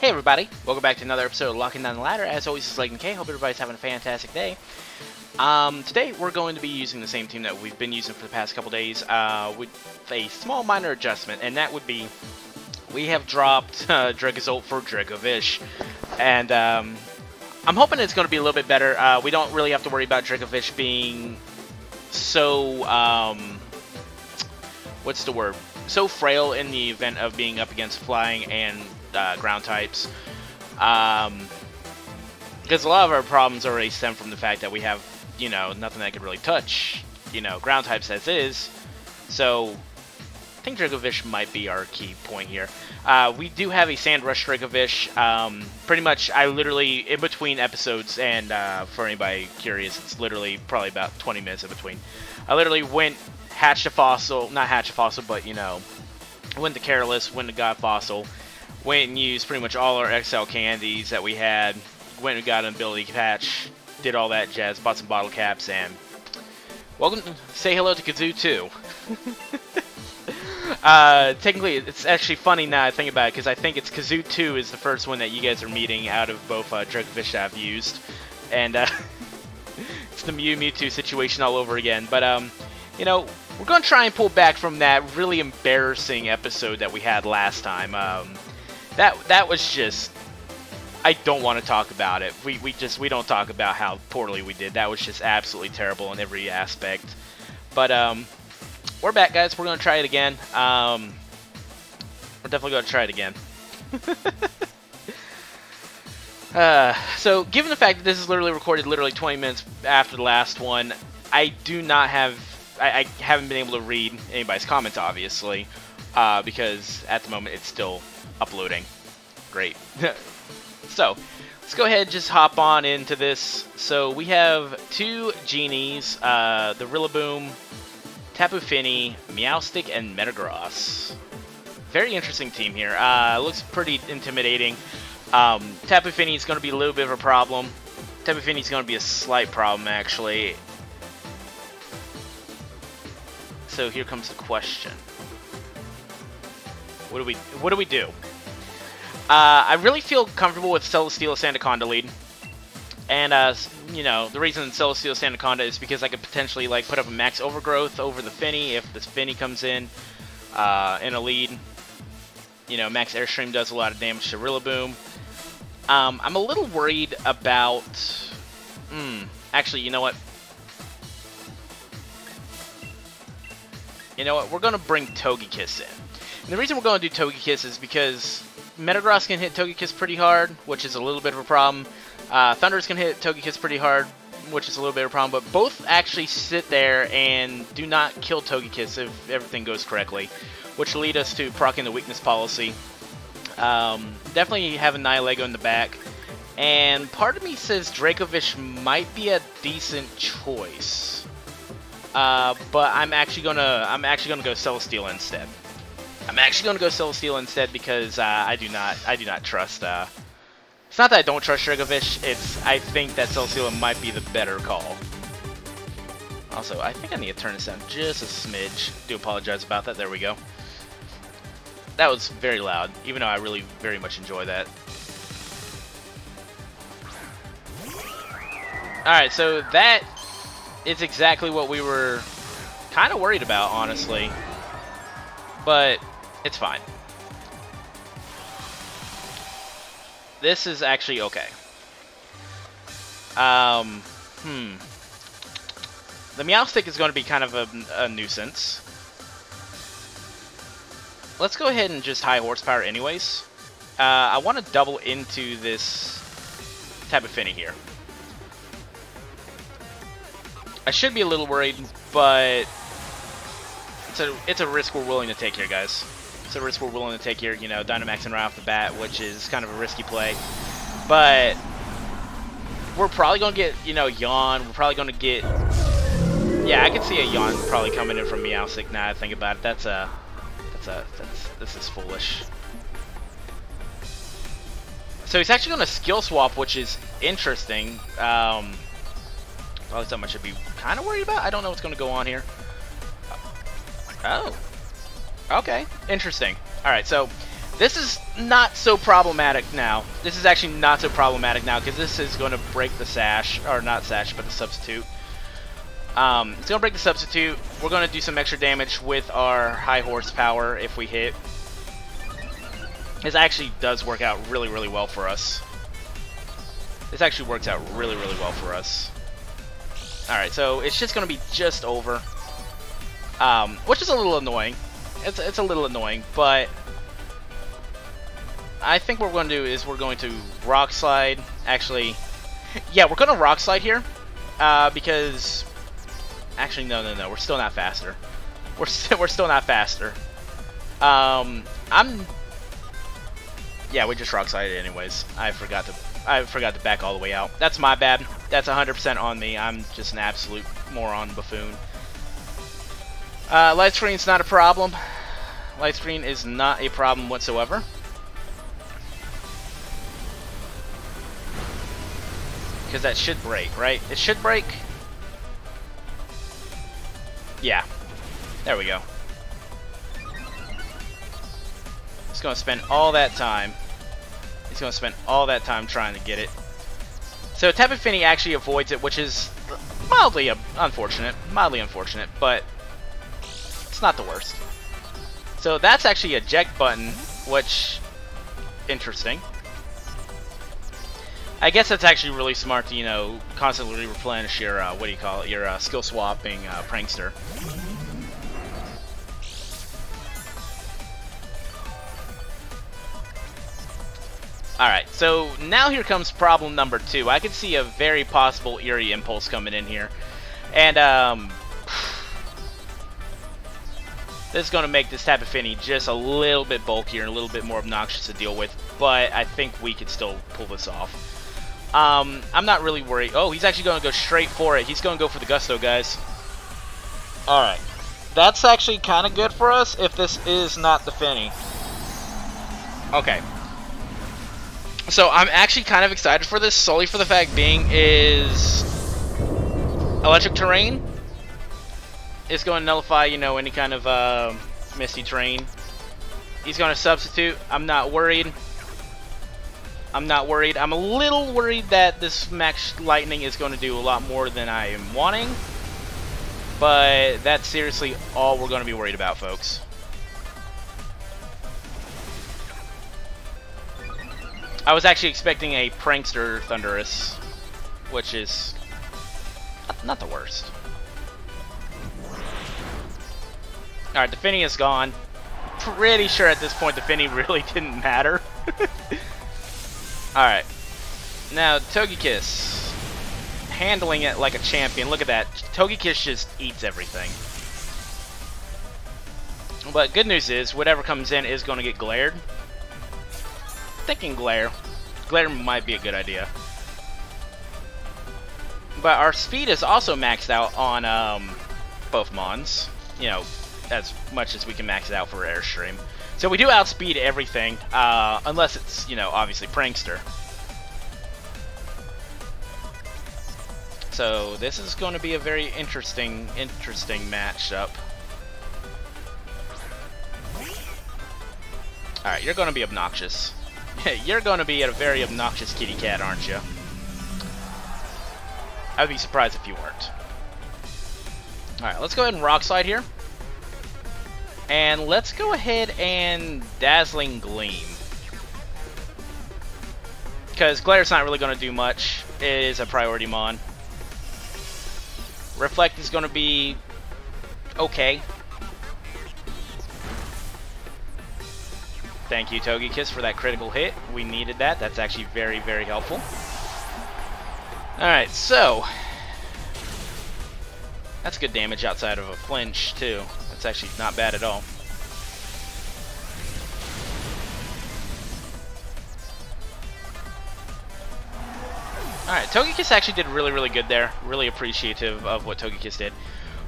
Hey everybody, welcome back to another episode of Locking Down the Ladder. As always, it's LegnaK. Hope everybody's having a fantastic day. Um, today we're going to be using the same team that we've been using for the past couple days, uh, with a small minor adjustment, and that would be we have dropped uh, Dracozolt for Dracovish, and um, I'm hoping it's going to be a little bit better. Uh, we don't really have to worry about Dracovish being so um, what's the word? So frail in the event of being up against flying and uh, ground types. Um, because a lot of our problems already stem from the fact that we have, you know, nothing that could really touch, you know, ground types as is. So, I think Dracovish might be our key point here. Uh, we do have a Sand Rush Dracovish. Um, pretty much, I literally, in between episodes, and uh, for anybody curious, it's literally probably about 20 minutes in between. I literally went, hatched a fossil, not hatched a fossil, but, you know, went to Cara Liss, went to God Fossil, went and used pretty much all our XL candies that we had, went and got an ability patch, did all that jazz, bought some bottle caps, and welcome, say hello to Kazoo too. uh, technically, it's actually funny now I think about it, because I think it's Kazoo 2 is the first one that you guys are meeting out of both uh, Dracovish I've used, and uh, it's the Mew Mewtwo situation all over again, but um, you know, we're going to try and pull back from that really embarrassing episode that we had last time. Um, that that was just I don't want to talk about it. We we just we don't talk about how poorly we did. That was just absolutely terrible in every aspect. But um, we're back, guys. We're gonna try it again. Um, we're definitely gonna try it again. uh, so, given the fact that this is literally recorded literally 20 minutes after the last one, I do not have I, I haven't been able to read anybody's comments, obviously, uh, because at the moment it's still uploading. Great. so, let's go ahead and just hop on into this. So, we have two genies, uh, the Rillaboom, Tapu Fini, Meowstic, and Metagross. Very interesting team here. Uh, looks pretty intimidating. Um, Tapu Fini is going to be a little bit of a problem. Tapu Fini is going to be a slight problem, actually. So here comes the question. What do we What do we do? Uh, I really feel comfortable with Celesteela Sandaconda lead. And, uh, you know, the reason Celesteela Sandaconda is because I could potentially, like, put up a max overgrowth over the Fini if this Fini comes in uh, in a lead. You know, max Airstream does a lot of damage to Rillaboom. Um, I'm a little worried about... Hmm, actually, you know what? You know what? We're going to bring Togekiss in. And the reason we're going to do Togekiss is because Metagross can hit Togekiss pretty hard, which is a little bit of a problem. Uh, Thundurus can hit Togekiss pretty hard, which is a little bit of a problem, but both actually sit there and do not kill Togekiss if everything goes correctly, which lead us to proccing the weakness policy. Um, definitely have a Nihilego in the back, and part of me says Dracovish might be a decent choice. Uh, but I'm actually gonna I'm actually gonna go Celesteela instead. I'm actually gonna go Celesteela instead because uh, I do not I do not trust. Uh, it's not that I don't trust Dracovish. It's I think that Celesteela might be the better call. Also, I think I need to turn this down just a smidge. Do apologize about that. There we go. That was very loud, even though I really very much enjoy that. Alright, so that is exactly what we were kind of worried about, honestly. But it's fine. This is actually okay. Um, hmm. The Meowstic is going to be kind of a, a nuisance. Let's go ahead and just high horsepower anyways. Uh, I want to double into this Tapu Fini here. I should be a little worried, but it's a it's a risk we're willing to take here, guys. It's a risk we're willing to take here. You know, Dynamaxing right off the bat, which is kind of a risky play, but we're probably gonna get you know Yawn. We're probably gonna get yeah. I can see a Yawn probably coming in from Meowstic. Now I think about it, that's a that's a that's this is foolish. So he's actually going to skill swap, which is interesting. Um, Probably something I should be kind of worried about. I don't know what's going to go on here. Oh. Okay. Interesting. Alright, so This is not so problematic now. This is actually not so problematic now because this is going to break the sash, or not sash, but the substitute. Um, it's going to break the substitute. We're going to do some extra damage with our high horsepower if we hit. This actually does work out really, really well for us. This actually works out really, really well for us. Alright, so it's just going to be just over. Um, which is a little annoying. It's, it's a little annoying, but... I think what we're going to do is we're going to rock slide. Actually, yeah, we're going to rock slide here. Uh, because... Actually, no, no, no. We're still not faster. We're, st we're still not faster. Um, I'm yeah, we just rock slided anyways. I forgot to I forgot to back all the way out. That's my bad. That's 100% on me. I'm just an absolute moron buffoon. Uh, light screen's not a problem. Light screen is not a problem whatsoever. Because that should break, right? It should break. Yeah. There we go. He's going to spend all that time. He's going to spend all that time trying to get it. So Tapu Fini actually avoids it, which is mildly unfortunate. Mildly unfortunate, but it's not the worst. So that's actually a eject button, which interesting. I guess that's actually really smart to, you know, constantly replenish your, uh, what do you call it, your uh, skill swapping uh, prankster. Alright, so now here comes problem number two. I can see a very possible Eerie Impulse coming in here. And, um... This is going to make this Tapu Fini just a little bit bulkier and a little bit more obnoxious to deal with, but I think we could still pull this off. Um, I'm not really worried. Oh, he's actually going to go straight for it. He's going to go for the Gusto, guys. Alright. That's actually kind of good for us if this is not the Fini. Okay. So I'm actually kind of excited for this, solely for the fact being is electric terrain is going to nullify, you know, any kind of uh, misty terrain. He's going to substitute. I'm not worried. I'm not worried. I'm a little worried that this Max Lightning is going to do a lot more than I am wanting. But that's seriously all we're going to be worried about, folks. I was actually expecting a Prankster Thundurus, which is not the worst. Alright, the Fini is gone. Pretty sure at this point the Fini really didn't matter. Alright. Now, Togekiss. Handling it like a champion. Look at that. Togekiss just eats everything. But good news is, whatever comes in is going to get glared thinking Glare. Glare might be a good idea. But our speed is also maxed out on um, both Mons. You know, as much as we can max it out for Airstream. So we do outspeed everything, uh, unless it's, you know, obviously Prankster. So this is going to be a very interesting, interesting matchup. Alright, you're going to be obnoxious. You're going to be a very obnoxious kitty cat, aren't you? I'd be surprised if you weren't. Alright, let's go ahead and rock slide here. And let's go ahead and Dazzling Gleam. Because Glare's not really going to do much. It is a priority mon. Reflect is going to be okay. Thank you, Togekiss, for that critical hit. We needed that. That's actually very, very helpful. Alright, so... That's good damage outside of a flinch, too. That's actually not bad at all. Alright, Togekiss actually did really, really good there. Really appreciative of what Togekiss did.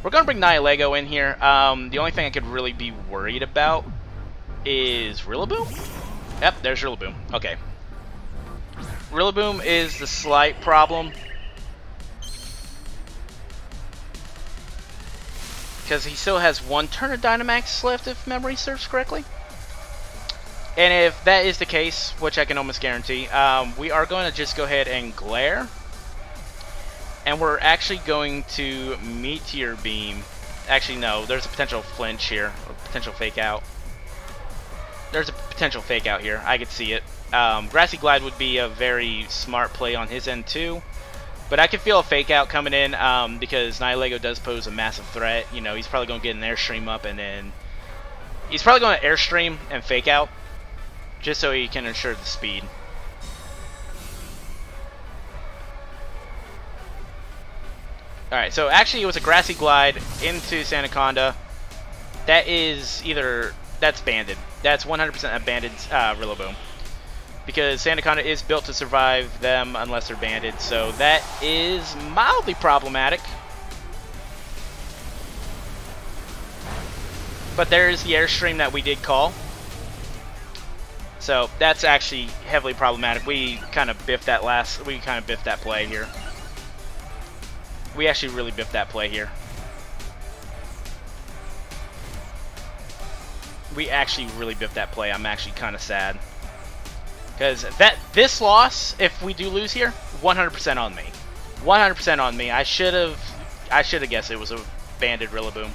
We're going to bring Nihilego in here. Um, the only thing I could really be worried about is Rillaboom? Yep, there's Rillaboom. Okay. Rillaboom is the slight problem. Because he still has one turn of Dynamax left, if memory serves correctly. And if that is the case, which I can almost guarantee, um, we are going to just go ahead and glare. And we're actually going to Meteor Beam. Actually, no, there's a potential flinch here, or potential fake out. There's a potential fake out here. I could see it. Um, Grassy Glide would be a very smart play on his end too. But I can feel a fake out coming in um, because Nihilego does pose a massive threat. You know, he's probably going to get an airstream up and then he's probably going to airstream and fake out just so he can ensure the speed. Alright, so actually it was a Grassy Glide into Sandaconda. That is either, that's banded. That's 100% a banded uh, Rillaboom because Sandaconda is built to survive them unless they're banded, so that is mildly problematic. But there is the airstream that we did call. So that's actually heavily problematic. We kind of biffed that last, we kind of biffed that play here. We actually really biffed that play here. We actually really biffed that play. I'm actually kind of sad. Because that this loss, if we do lose here, 100% on me. 100% on me. I should have I should have guessed it was a banded Rillaboom.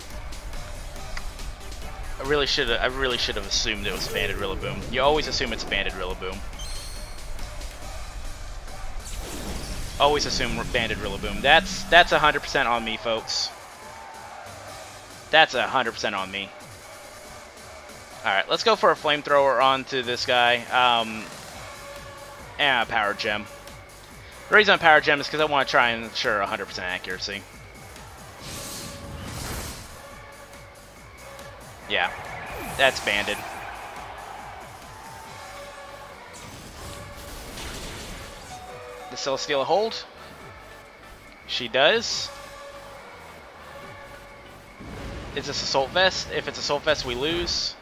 I really should I really should have assumed it was banded Rillaboom. You always assume it's banded Rillaboom. Always assume we're banded Rillaboom. That's that's 100% on me, folks. That's 100% on me. Alright, let's go for a flamethrower onto this guy. Um, and a power gem. The reason I power gem is because I want to try and ensure 100% accuracy. Yeah, that's banded. The Celesteela hold? She does. Is this Assault Vest? If it's Assault Vest, we lose.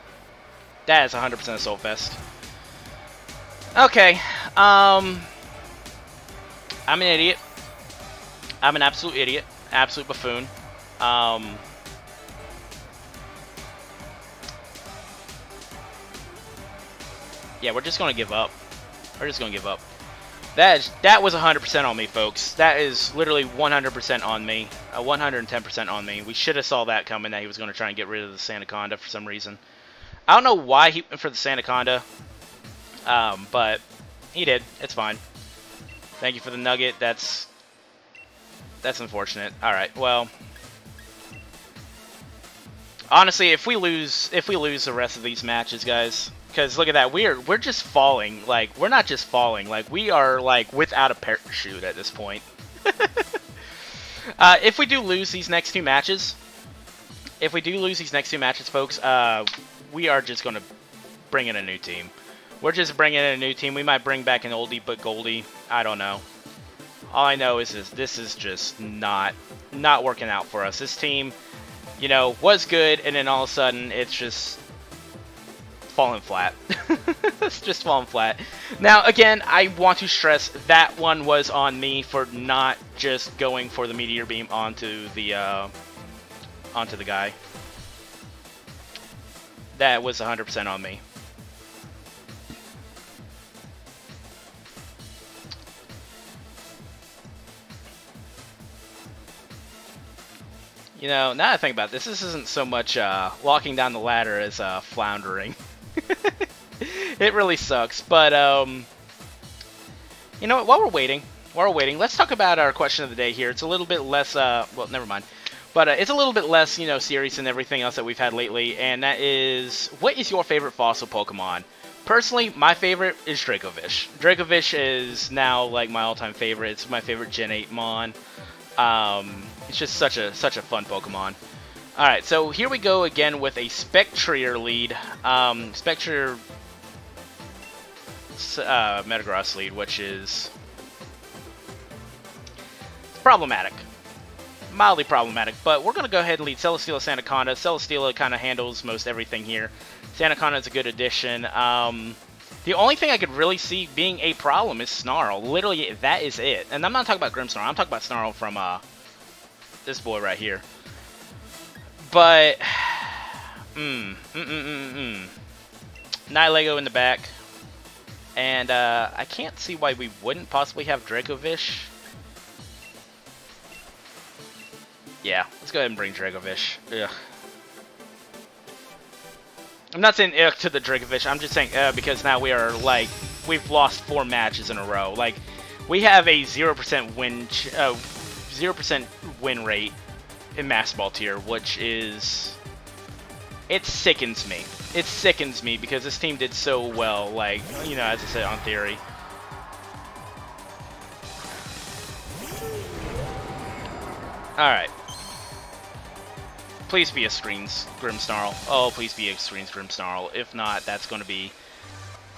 That is 100% Assault Vest. Okay, um, I'm an idiot. I'm an absolute idiot, absolute buffoon. Um, yeah, we're just gonna give up. We're just gonna give up. That is that was 100% on me, folks. That is literally 100% on me. 110% on me. We should have saw that coming. That he was gonna try and get rid of the Sandaconda for some reason. I don't know why he went for the Sandaconda. Um, but he did. It's fine. Thank you for the nugget. That's that's unfortunate. All right. Well, honestly, if we lose, if we lose the rest of these matches, guys, because look at that, we're we're just falling. Like we're not just falling. Like we are like without a parachute at this point. uh, if we do lose these next two matches, if we do lose these next two matches, folks, uh, we are just to bring in a new team. We're just bringing in a new team. We might bring back an oldie but goldie. I don't know. All I know is, is this is just not not working out for us. This team, you know, was good, and then all of a sudden it's just falling flat. it's just falling flat. Now, again, I want to stress that one was on me for not just going for the meteor beam onto the uh, onto the guy. That was 100% on me. You know, now I think about this, this isn't so much uh, walking down the ladder as uh, floundering. it really sucks, but um, you know? While we're waiting, while we're waiting, let's talk about our question of the day here. It's a little bit less, uh, well, never mind. But uh, it's a little bit less, you know, serious than everything else that we've had lately, and that is, what is your favorite fossil Pokemon? Personally, my favorite is Dracovish. Dracovish is now, like, my all-time favorite. It's my favorite Gen 8 Mon. Um, it's just such a such a fun Pokemon. Alright, so here we go again with a Spectrier lead. Um, Spectrier uh, Metagross lead, which is problematic. Mildly problematic, but we're going to go ahead and lead Celesteela Sandaconda. Celesteela kind of handles most everything here. Sandaconda is a good addition. Um, the only thing I could really see being a problem is Snarl. Literally, that is it. And I'm not talking about Grimmsnarl. I'm talking about Snarl from uh, this boy right here. But, mm, mm, mm, mm, mm. Nihilego in the back. And uh, I can't see why we wouldn't possibly have Dracovish. Yeah, let's go ahead and bring Dracovish. Ugh. I'm not saying ugh to the Dracovish, I'm just saying uh, because now we are, like, we've lost four matches in a row. Like, we have a 0% win, 0% uh, win rate in Master Ball tier, which is... It sickens me. It sickens me because this team did so well, like, you know, as I said, on theory. Alright. Please be a screens Grimmsnarl. Oh, please be a screens Grimmsnarl. If not, that's going to be...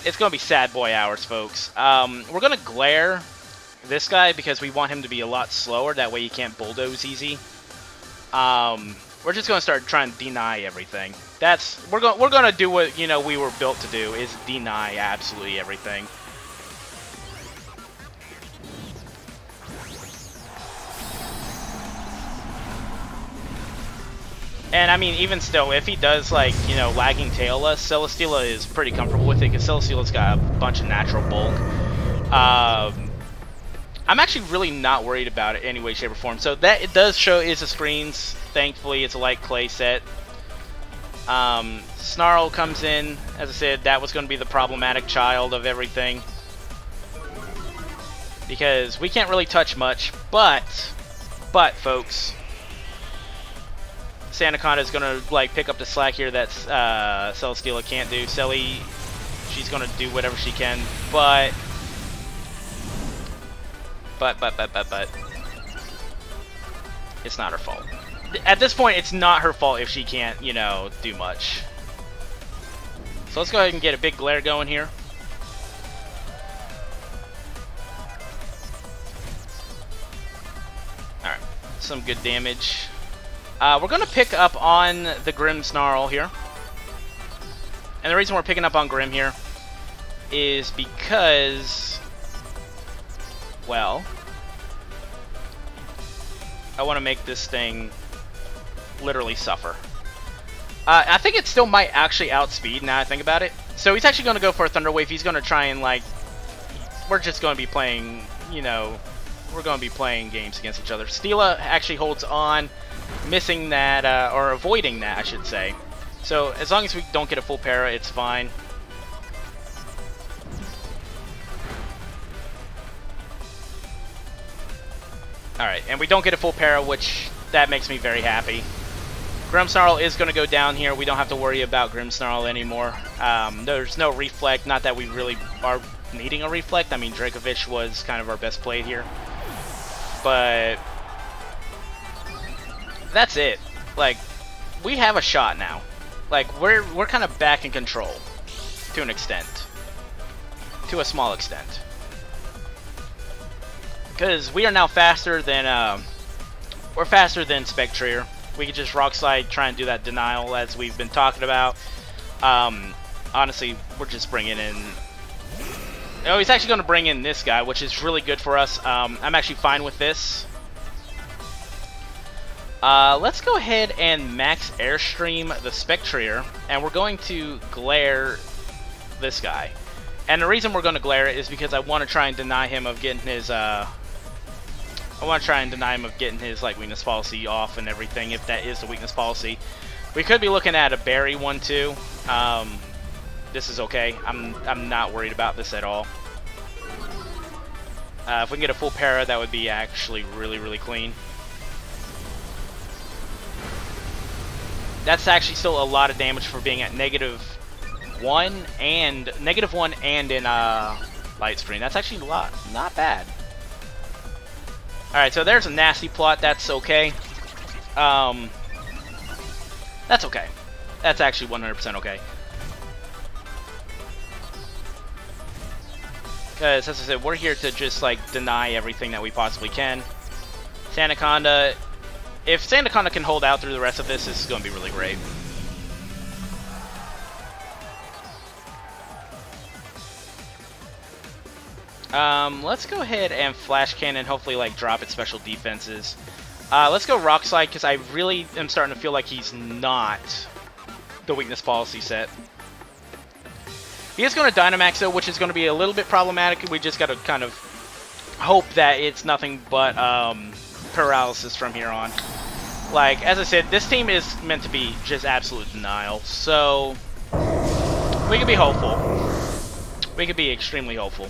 It's going to be sad boy hours, folks. Um, we're going to glare this guy because we want him to be a lot slower. That way he can't bulldoze easy. Um, we're just going to start trying to deny everything. That's we're going we're going to do what, you know, we were built to do is deny absolutely everything. And I mean, even still, if he does, like, you know, lagging tail us, Celesteela is pretty comfortable with it, because Celesteela's got a bunch of natural bulk. Um, I'm actually really not worried about it any way, shape, or form. So that it does show is a screens. Thankfully, it's a light clay set. Um, Snarl comes in. As I said, that was going to be the problematic child of everything. Because we can't really touch much, but, but, folks, Sandaconda is gonna like pick up the slack here that uh, Celesteela can't do. Selly, she's gonna do whatever she can, but, but, but, but, but, but, it's not her fault. At this point, it's not her fault if she can't, you know, do much. So let's go ahead and get a big glare going here. Alright, some good damage. Uh, we're going to pick up on the Grimmsnarl here. And the reason we're picking up on Grim here is because, well, I want to make this thing literally suffer. Uh, I think it still might actually outspeed now I think about it. So he's actually going to go for a Thunder Wave. He's going to try and, like, we're just going to be playing, you know, we're going to be playing games against each other. Stila actually holds on missing that, uh, or avoiding that, I should say. So as long as we don't get a full para, it's fine. Alright, and we don't get a full para, which that makes me very happy. Grimmsnarl is going to go down here. We don't have to worry about Grimmsnarl anymore. Um, there's no Reflect. Not that we really are needing a Reflect. I mean, Dracovish was kind of our best play here. But that's it. Like, we have a shot now. Like, we're, we're kind of back in control. To an extent. To a small extent. Because we are now faster than, uh, we're faster than Spectrier. We can just Rock Slide, try and do that denial as we've been talking about. Um, honestly, we're just bringing in... Oh, he's actually going to bring in this guy, which is really good for us. Um, I'm actually fine with this. Uh, let's go ahead and max airstream the Spectrier, and we're going to glare this guy. And the reason we're going to glare it is because I want to try and deny him of getting his, uh, I want to try and deny him of getting his, like, weakness policy off and everything, if that is the weakness policy. We could be looking at a berry one, too. Um, this is okay. I'm, I'm not worried about this at all. Uh, if we can get a full para, that would be actually really, really clean. That's actually still a lot of damage for being at negative one and negative one and in uh, light screen. That's actually a lot. Not bad. Alright, so there's a nasty plot. That's okay. Um, that's okay. That's actually 100% okay. Because, as I said, we're here to just, like, deny everything that we possibly can. Sandaconda if Sandaconda can hold out through the rest of this, this is going to be really great. Um, let's go ahead and Flash Cannon, hopefully like drop its special defenses. Uh, let's go Rock Slide, because I really am starting to feel like he's not the weakness policy set. He is going to Dynamax though, which is going to be a little bit problematic. We just got to kind of hope that it's nothing but um, paralysis from here on. Like, as I said, this team is meant to be just absolute denial. So, we can be hopeful. We can be extremely hopeful.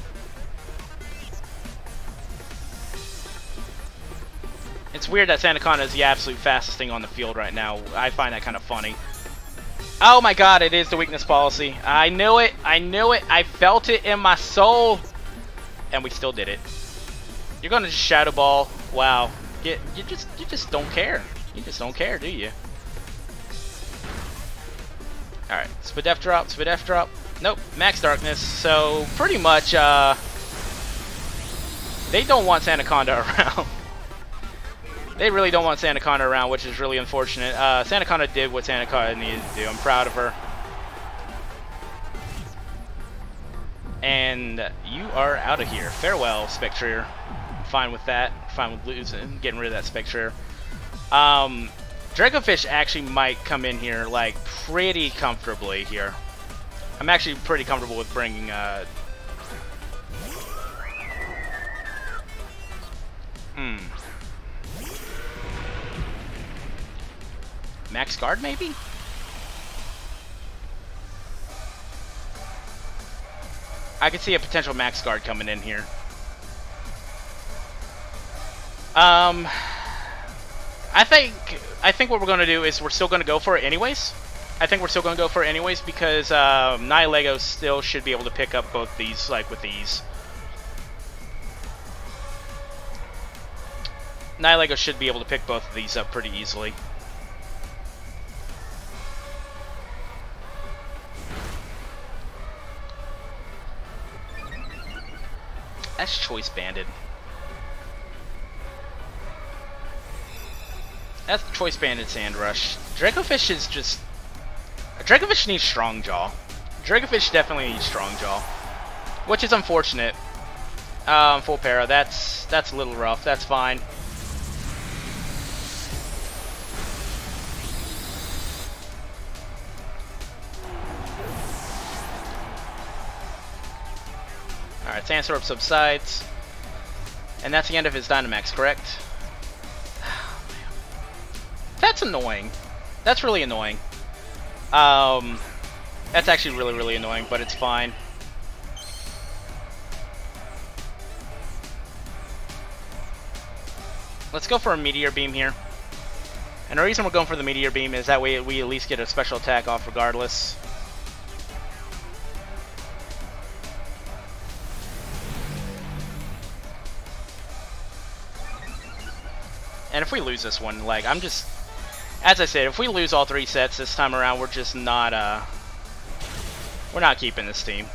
It's weird that Sandaconda is the absolute fastest thing on the field right now. I find that kind of funny. Oh my god, it is the weakness policy. I knew it. I knew it. I felt it in my soul. And we still did it. You're going to just Shadow Ball. Wow. You, you just you just don't care. You just don't care, do you? Alright, Spadef drop, Spadef drop. Nope, Max Darkness. So, pretty much, uh... They don't want Santa Sandaconda around. They really don't want Sandaconda around, which is really unfortunate. Uh, Sandaconda did what Sandaconda needed to do. I'm proud of her. And you are out of here. Farewell, Spectrier. Fine with that. Fine with losing, getting rid of that Spectrier. Um, Dracovish actually might come in here, like, pretty comfortably here. I'm actually pretty comfortable with bringing, uh... Hmm. Max Guard, maybe? I could see a potential Max Guard coming in here. Um, I think I think what we're going to do is we're still going to go for it anyways. I think we're still going to go for it anyways because um, still should be able to pick up both these like with ease. Nihilego should be able to pick both of these up pretty easily. That's choice banded. That's choice banded sand rush. Dracovish is just Dracovish needs strong jaw. Dracovish definitely needs strong jaw. Which is unfortunate. Um, full para, that's that's a little rough. That's fine. Sandstorm subsides. And that's the end of his Dynamax, correct? That's annoying. That's really annoying. Um, that's actually really, really annoying, but it's fine. Let's go for a Meteor Beam here. And the reason we're going for the Meteor Beam is that way we at least get a special attack off regardless. And if we lose this one, like, I'm just... As I said, if we lose all three sets this time around, we're just not, uh... We're not keeping this team.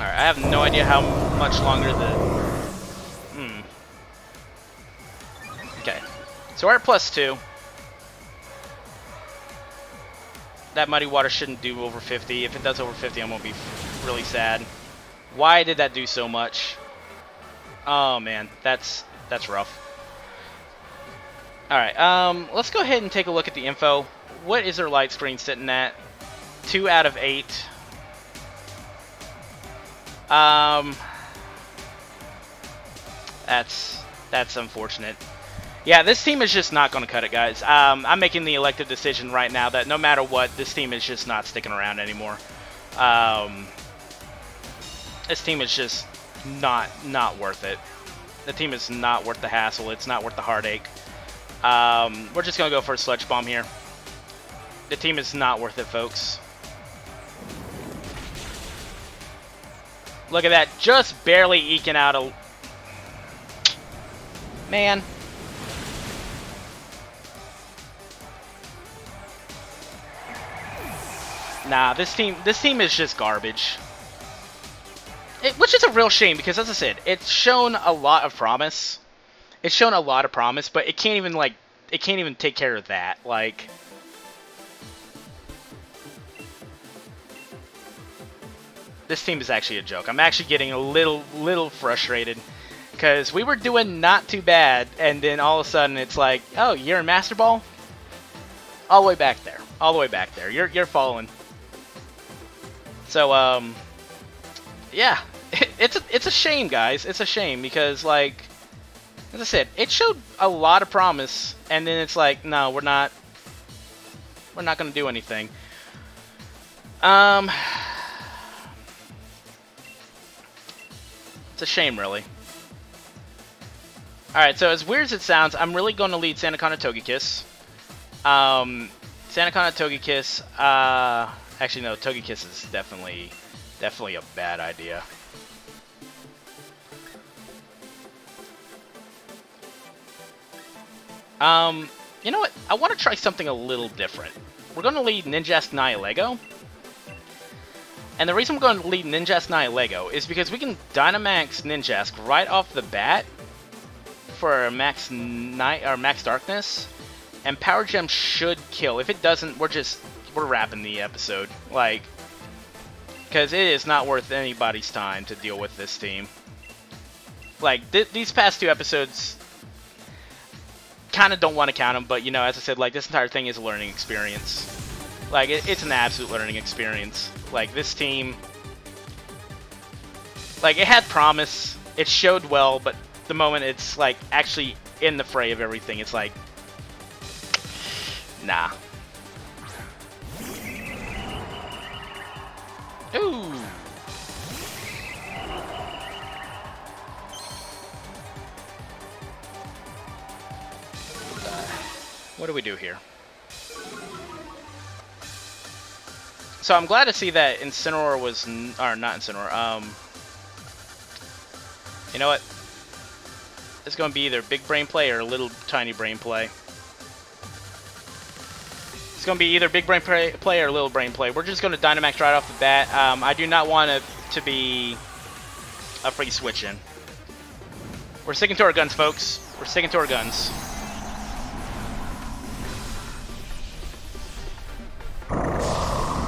Alright, I have no idea how much longer the... Hmm. Okay. So we're at plus two. That Muddy Water shouldn't do over 50. If it does over 50, I'm going to be really sad. Why did that do so much? Oh man, that's that's rough. Alright, um, let's go ahead and take a look at the info. What is their light screen sitting at? Two out of eight. Um, that's that's unfortunate. Yeah, this team is just not going to cut it, guys. Um, I'm making the elective decision right now that no matter what, this team is just not sticking around anymore. Um, this team is just not not worth it. The team is not worth the hassle. It's not worth the heartache. Um, we're just to go for a Sludge Bomb here. The team is not worth it, folks. Look at that. Just barely eking out a... Man. Nah, this team this team is just garbage. Which is a real shame because, as I said, it's shown a lot of promise. It's shown a lot of promise, but it can't even like it can't even take care of that. Like. This team is actually a joke. I'm actually getting a little, little frustrated because we were doing not too bad, and then all of a sudden it's like, oh, you're in Master Ball? All the way back there. all the way back there. You're you're following. So um, yeah, it's a, it's a shame, guys. It's a shame because like, as I said, it showed a lot of promise, and then it's like, no, we're not. We're not gonna do anything. Um, it's a shame, really. Alright, so as weird as it sounds, I'm really going to lead Santa Sandaconda Togekiss. Um, Sandaconda Togekiss, uh, actually no, Togekiss is definitely, definitely a bad idea. Um, you know what? I want to try something a little different. We're going to lead Ninjask Nihilego. And the reason we're going to lead Ninjask Nihilego is because we can Dynamax Ninjask right off the bat for Max Night or Max Darkness, and Power Gem should kill. If it doesn't, we're just we're wrapping the episode, like, because it is not worth anybody's time to deal with this team. Like th these past two episodes, kind of don't want to count them, but you know, as I said, like this entire thing is a learning experience. Like it, it's an absolute learning experience. Like this team, like it had promise, it showed well, but the moment it's like actually in the fray of everything, it's like, nah. Ooh. What do we do here? So I'm glad to see that Incineroar was, or not Incineroar, um, you know what? It's going to be either big brain play or a little tiny brain play. It's going to be either big brain play or little brain play. We're just going to Dynamax right off the bat. Um, I do not want it to be a free switch in. We're sticking to our guns, folks. We're sticking to our guns.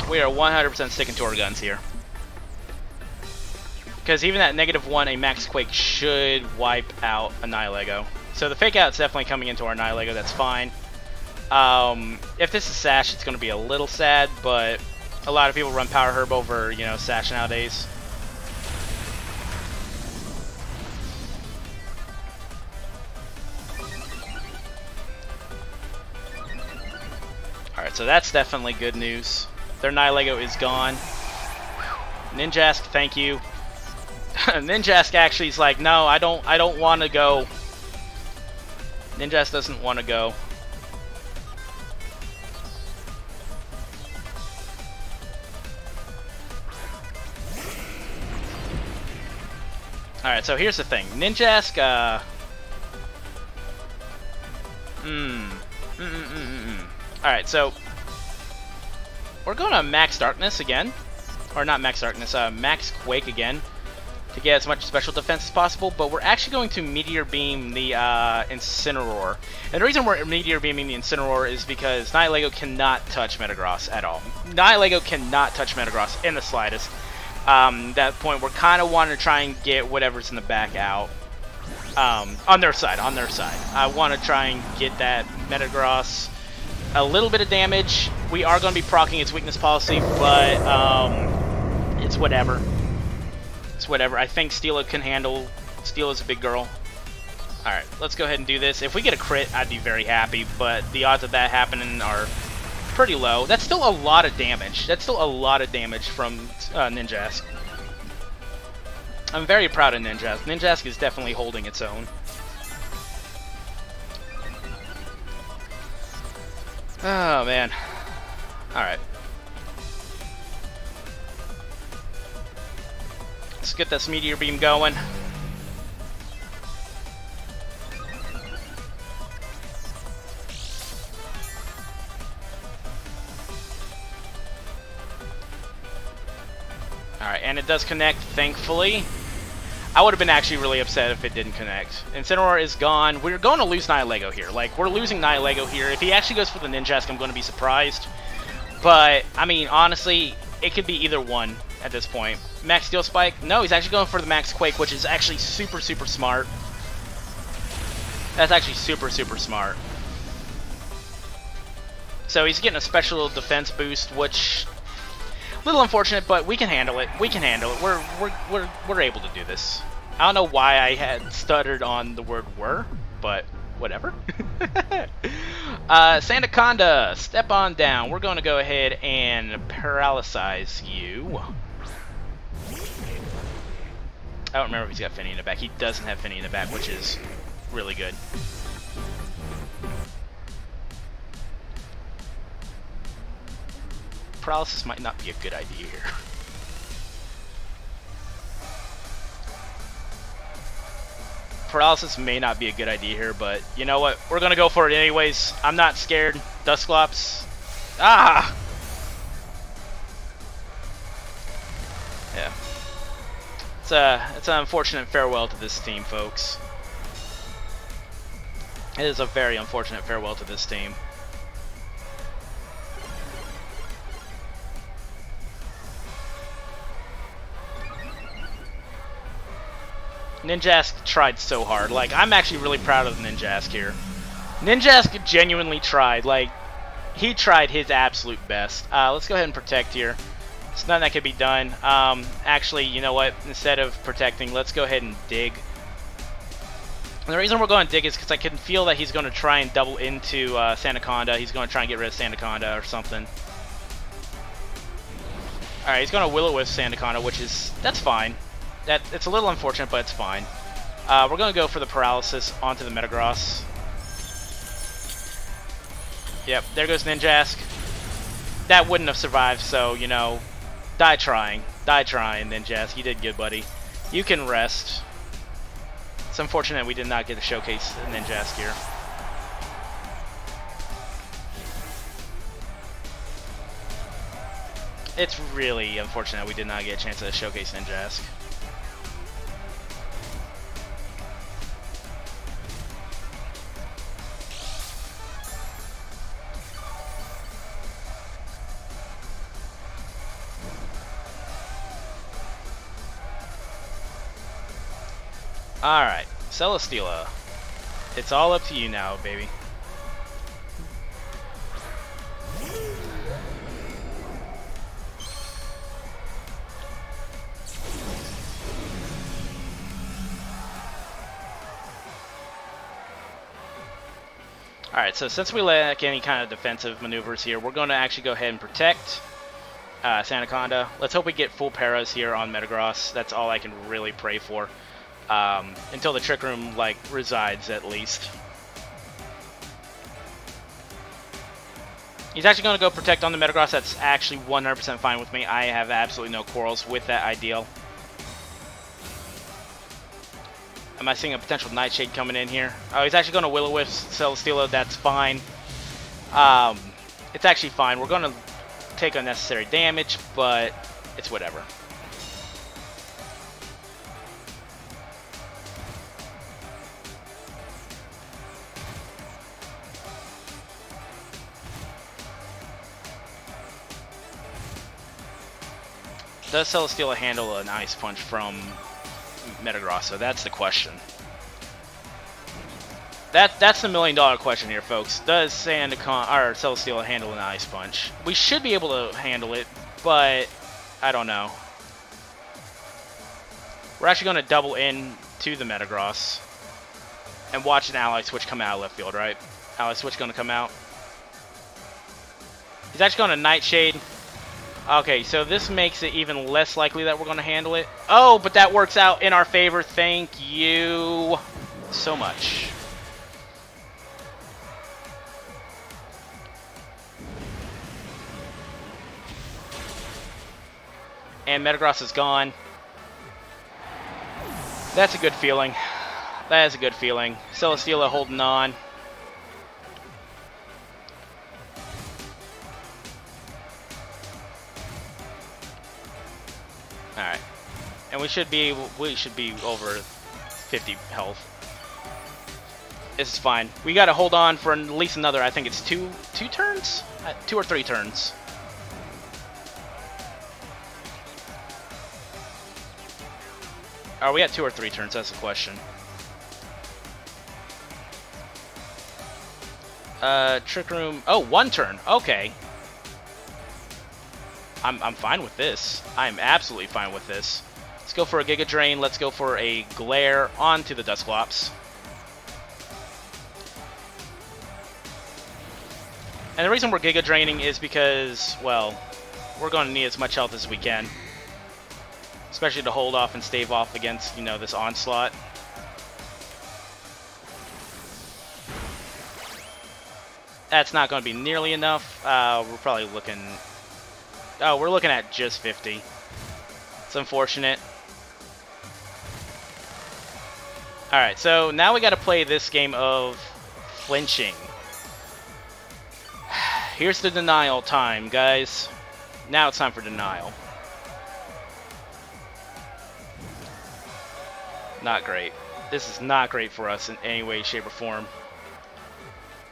We are 100% sticking to our guns here. Because even that negative one, a Max Quake should wipe out a Nihilego. So the Fake Out's definitely coming into our Nihilego, that's fine. Um, if this is Sash, it's going to be a little sad, but a lot of people run Power Herb over, you know, Sash nowadays. Alright, so that's definitely good news. Their Nihilego is gone. Ninjask, thank you. Ninjask actually is like, no, I don't, I don't want to go. Ninjask doesn't want to go. Alright, so here's the thing. Ninjask, uh... Hmm. Mm -mm -mm Alright, so... We're going to Max Darkness again. Or not Max Darkness, uh, Max Quake again to get as much special defense as possible, but we're actually going to Meteor Beam the uh, Incineroar. And the reason we're Meteor Beaming the Incineroar is because Nihilego cannot touch Metagross at all. Nihilego cannot touch Metagross in the slightest. Um, that point, we're kind of wanting to try and get whatever's in the back out. Um, on their side, on their side. I want to try and get that Metagross a little bit of damage. We are going to be proccing its weakness policy, but um, it's whatever. It's whatever. I think Steela can handle. Steel is a big girl. Alright, let's go ahead and do this. If we get a crit, I'd be very happy, but the odds of that happening are pretty low. That's still a lot of damage. That's still a lot of damage from uh, Ninjask. I'm very proud of Ninjask. Ninjask is definitely holding its own. Oh, man. Alright. Let's get this meteor beam going. Alright, and it does connect, thankfully. I would have been actually really upset if it didn't connect. Incineroar is gone. We're going to lose Nihilego here. Like, we're losing Nihilego here. If he actually goes for the Ninjask, I'm going to be surprised. But, I mean, honestly, it could be either one at this point. Max Steel Spike? No, he's actually going for the Max Quake, which is actually super, super smart. That's actually super, super smart. So he's getting a special defense boost, which little unfortunate, but we can handle it. We can handle it. We're we're we're we're able to do this. I don't know why I had stuttered on the word "were," but whatever. uh, Sandaconda, step on down. We're going to go ahead and paralyze you. I don't remember if he's got Fini in the back. He doesn't have Fini in the back, which is really good. Paralysis might not be a good idea here. Paralysis may not be a good idea here, but you know what? We're gonna go for it anyways. I'm not scared. Dusclops. Ah! Yeah. It's a, it's an unfortunate farewell to this team, folks. It is a very unfortunate farewell to this team. Ninjask tried so hard. Like, I'm actually really proud of Ninjask here. Ninjask genuinely tried. Like, he tried his absolute best. Uh, let's go ahead and protect here. It's nothing that could be done. Um, actually, you know what? Instead of protecting, let's go ahead and dig. And the reason we're going to dig is because I can feel that he's going to try and double into uh, Sandaconda. He's going to try and get rid of Sandaconda or something. Alright, he's going to Will-O-Wisp Sandaconda, which is... That's fine. That It's a little unfortunate, but it's fine. Uh, we're going to go for the Paralysis onto the Metagross. Yep, there goes Ninjask. That wouldn't have survived, so, you know, die trying. Die trying, Ninjask. You did good, buddy. You can rest. It's unfortunate we did not get to showcase Ninjask here. It's really unfortunate we did not get a chance to showcase Ninjask. Alright, Celesteela. It's all up to you now, baby. Alright, so since we lack any kind of defensive maneuvers here, we're going to actually go ahead and protect uh, Sandaconda. Let's hope we get full paras here on Metagross. That's all I can really pray for. Um, until the Trick Room, like, resides, at least. He's actually going to go protect on the Metagross. That's actually 100% fine with me. I have absolutely no quarrels with that ideal. Am I seeing a potential Nightshade coming in here? Oh, he's actually going to Will-O-Wisp Celesteela. That's fine. Um, it's actually fine. We're going to take unnecessary damage, but it's whatever. Does Celesteela handle an Ice Punch from Metagross? So that's the question. That that's the million dollar question here, folks. Does Sandicon or Celesteela handle an Ice Punch? We should be able to handle it, but I don't know. We're actually going to double in to the Metagross and watch an Ally Switch come out of left field, right? Ally Switch going to come out. He's actually going to Nightshade. Okay, so this makes it even less likely that we're going to handle it. Oh, but that works out in our favor. Thank you so much. And Metagross is gone. That's a good feeling. That is a good feeling. Celesteela holding on. And we should be we should be over 50 health. This is fine. We gotta hold on for at least another, I think it's two two turns? Uh, two or three turns. Are we at two or three turns? That's the question. Uh, Trick Room. Oh, one turn. Okay. I'm, I'm fine with this. I'm absolutely fine with this. Let's go for a Giga Drain. Let's go for a Glare onto the Dusclops. And the reason we're Giga Draining is because, well, we're going to need as much health as we can. Especially to hold off and stave off against, you know, this onslaught. That's not going to be nearly enough. Uh, we're probably looking... Oh, we're looking at just 50. It's unfortunate. Alright, so now we got to play this game of flinching. Here's the denial time, guys. Now it's time for denial. Not great. This is not great for us in any way, shape, or form.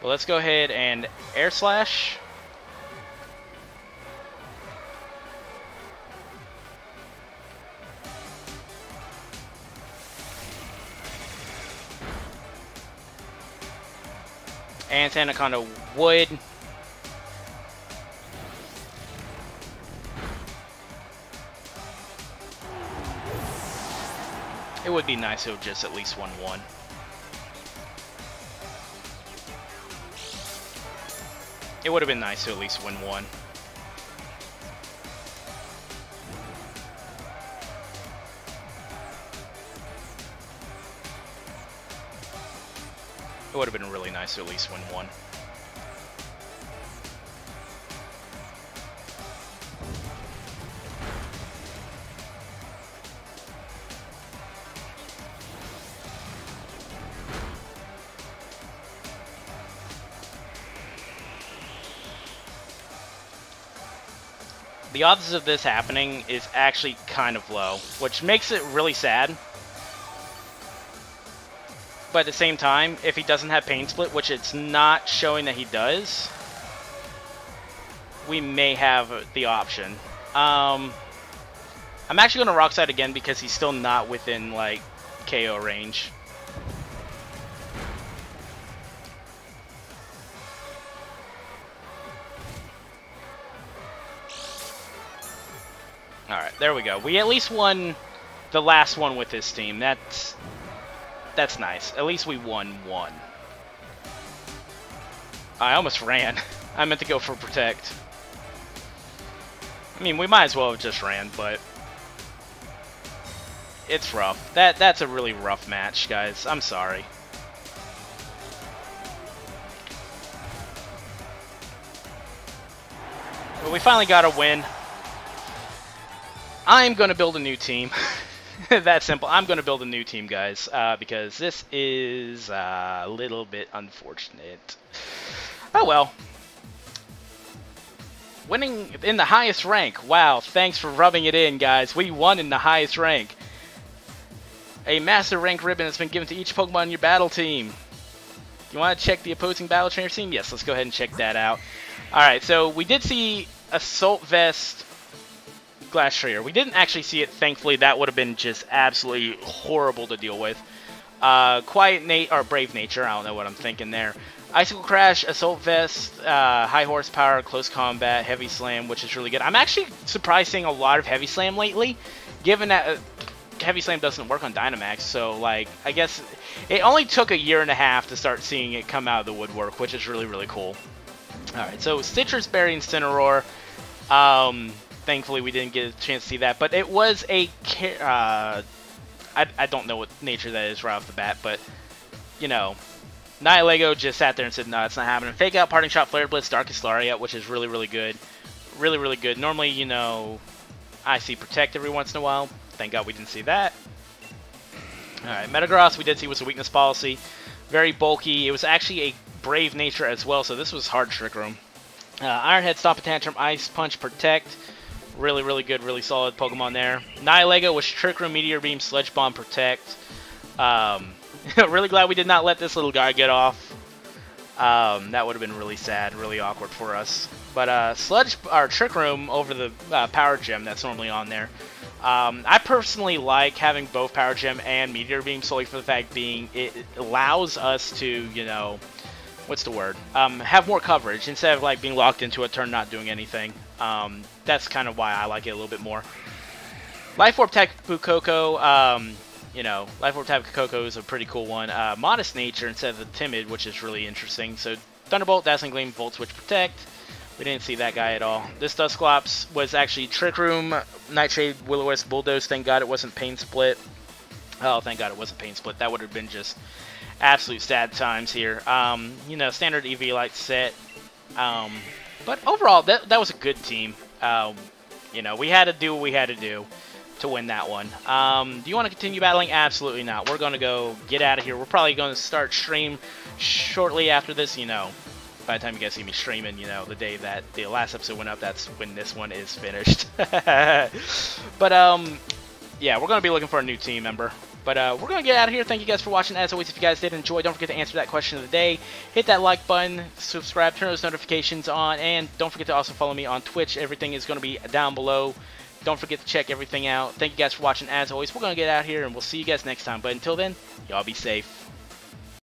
But let's go ahead and air slash. And Anaconda would It would be nice if just at least 1-1. It would have been nice to at least win one. It would have been really nice to at least win one. the odds of this happening is actually kind of low, which makes it really sad. But at the same time, if he doesn't have Pain Split, which it's not showing that he does, we may have the option. Um, I'm actually going to Rock Slide again because he's still not within, like, KO range. Alright, there we go. We at least won the last one with this team. That's that's nice. At least we won one. I almost ran. I meant to go for protect. I mean, we might as well have just ran, but it's rough. That that's a really rough match, guys. I'm sorry. But we finally got a win. I'm going to build a new team. that simple. I'm going to build a new team, guys, uh, because this is uh, a little bit unfortunate. Oh, well. Winning in the highest rank. Wow, thanks for rubbing it in, guys. We won in the highest rank. A Master Rank ribbon has been given to each Pokemon in your battle team. You want to check the opposing battle trainer team? Yes, let's go ahead and check that out. Alright, so we did see Assault Vest Glastrier. We didn't actually see it, thankfully. That would have been just absolutely horrible to deal with. Uh, Quiet Nate, or Brave Nature, I don't know what I'm thinking there. Icicle Crash, Assault Vest, uh, High Horsepower, Close Combat, Heavy Slam, which is really good. I'm actually surprised seeing a lot of Heavy Slam lately, given that uh, Heavy Slam doesn't work on Dynamax, so, like, I guess it only took a year and a half to start seeing it come out of the woodwork, which is really, really cool. Alright, so Sitrus Berry Incineroar. Um, thankfully we didn't get a chance to see that. But it was a... Uh, I, I don't know what nature that is right off the bat, but, you know, Nihilego just sat there and said, no, it's not happening. Fake out, Parting Shot, Flare Blitz, Darkest Lariat, which is really, really good. Really, really good. Normally, you know, I see Protect every once in a while. Thank God we didn't see that. Alright, Metagross we did see was a weakness policy. Very bulky. It was actually a brave nature as well, so this was hard Trick Room. Uh, Iron Head, Stomping Tantrum, Ice Punch, Protect. Really, really good, really solid Pokemon there. Nihilego was Trick Room, Meteor Beam, Sludge Bomb, Protect. Um, really glad we did not let this little guy get off. Um, that would have been really sad, really awkward for us. But uh, Sludge, Trick Room over the uh, Power Gem that's normally on there. Um, I personally like having both Power Gem and Meteor Beam solely for the fact being it allows us to, you know, what's the word? Um, have more coverage instead of like being locked into a turn not doing anything. Um, that's kind of why I like it a little bit more. Life Orb Tapu Koko, um, you know, Life Orb Tapu Koko is a pretty cool one. Uh, Modest Nature instead of the Timid, which is really interesting. So Thunderbolt, Dazzling Gleam, Volt Switch Protect. We didn't see that guy at all. This Dusclops was actually Trick Room, Nightshade, Will-O-Wisp, Bulldoze. Thank God it wasn't Pain Split. Oh, thank God it wasn't Pain Split. That would have been just absolute sad times here. Um, you know, standard EV light set. Um, but overall, that, that was a good team. Um, you know, we had to do what we had to do to win that one. Um, do you want to continue battling? Absolutely not. We're going to go get out of here. We're probably going to start stream shortly after this, you know. By the time you guys see me streaming, you know, the day that the last episode went up, that's when this one is finished. but, um, yeah, we're going to be looking for a new team member. But uh, we're going to get out of here. Thank you guys for watching. As always, if you guys did enjoy, don't forget to answer that question of the day. Hit that like button, subscribe, turn those notifications on, and don't forget to also follow me on Twitch. Everything is going to be down below. Don't forget to check everything out. Thank you guys for watching. As always, we're going to get out of here, and we'll see you guys next time. But until then, y'all be safe.